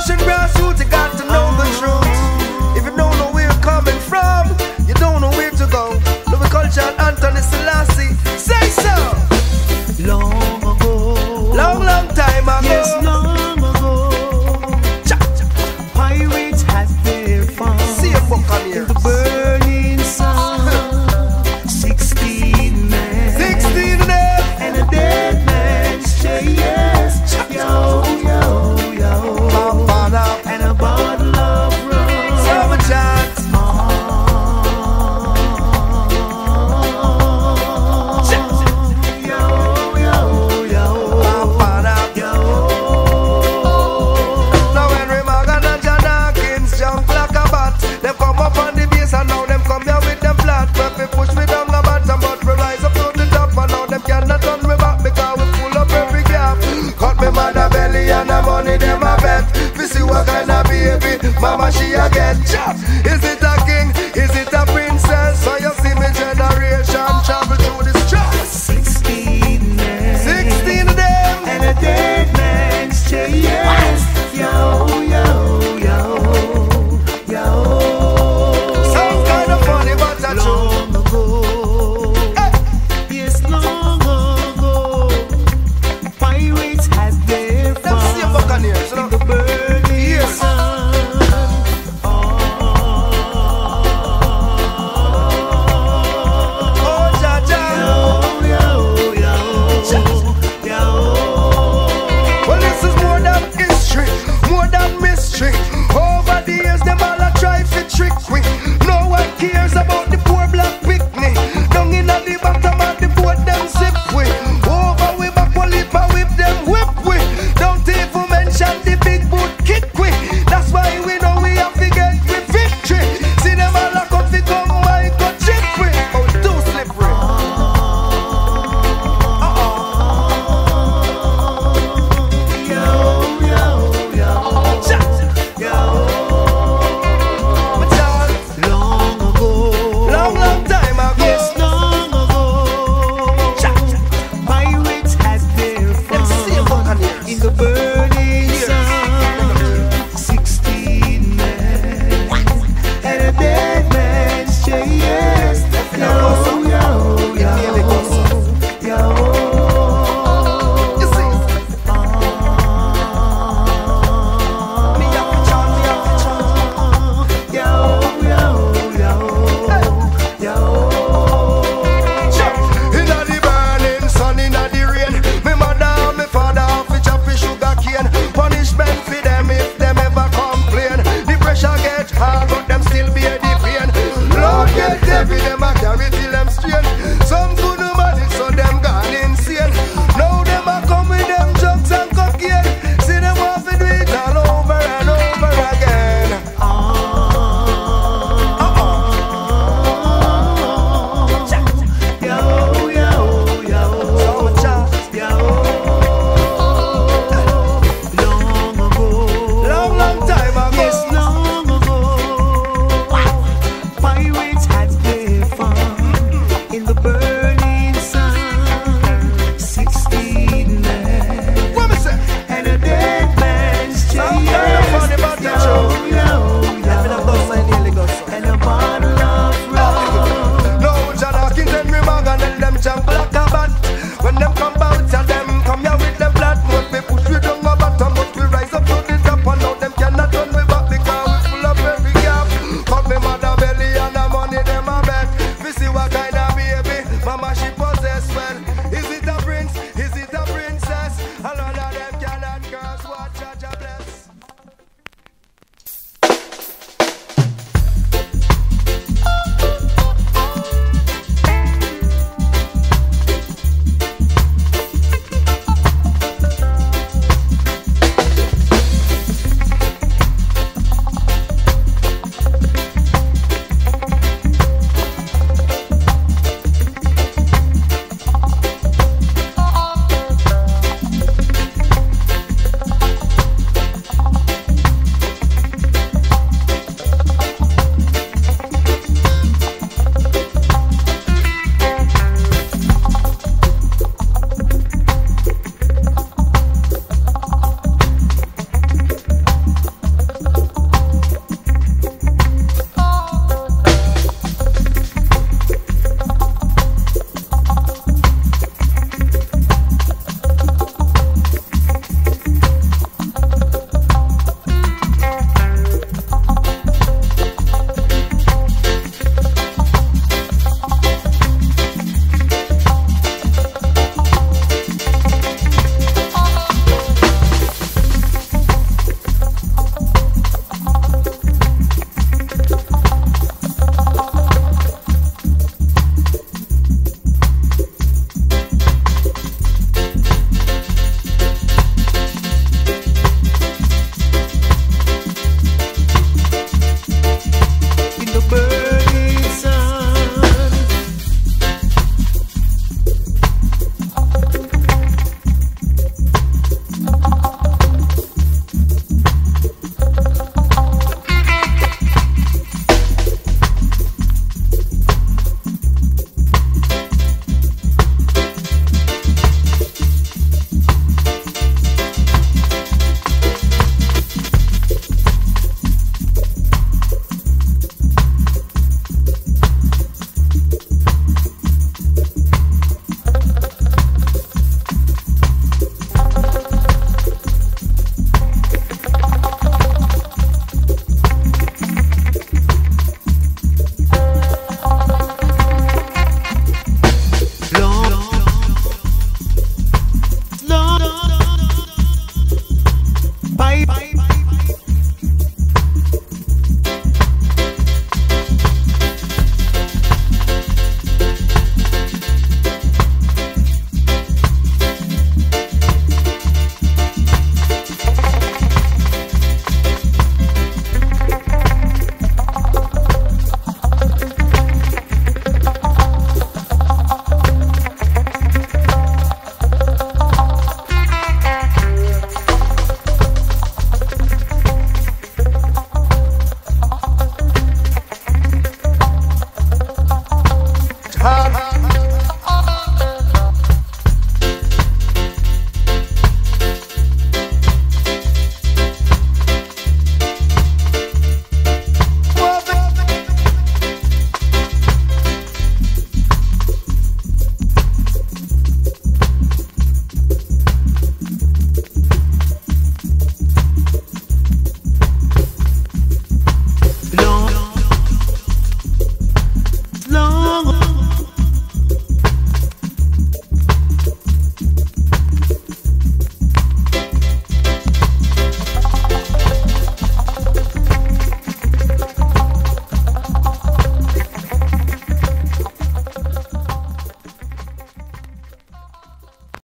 Mission grassroots, you got to know the truth. If you don't know where you're coming from, you don't know where to go. Louie Culture, Anthony Selassie, say so. Lord. Mama, she again. Is it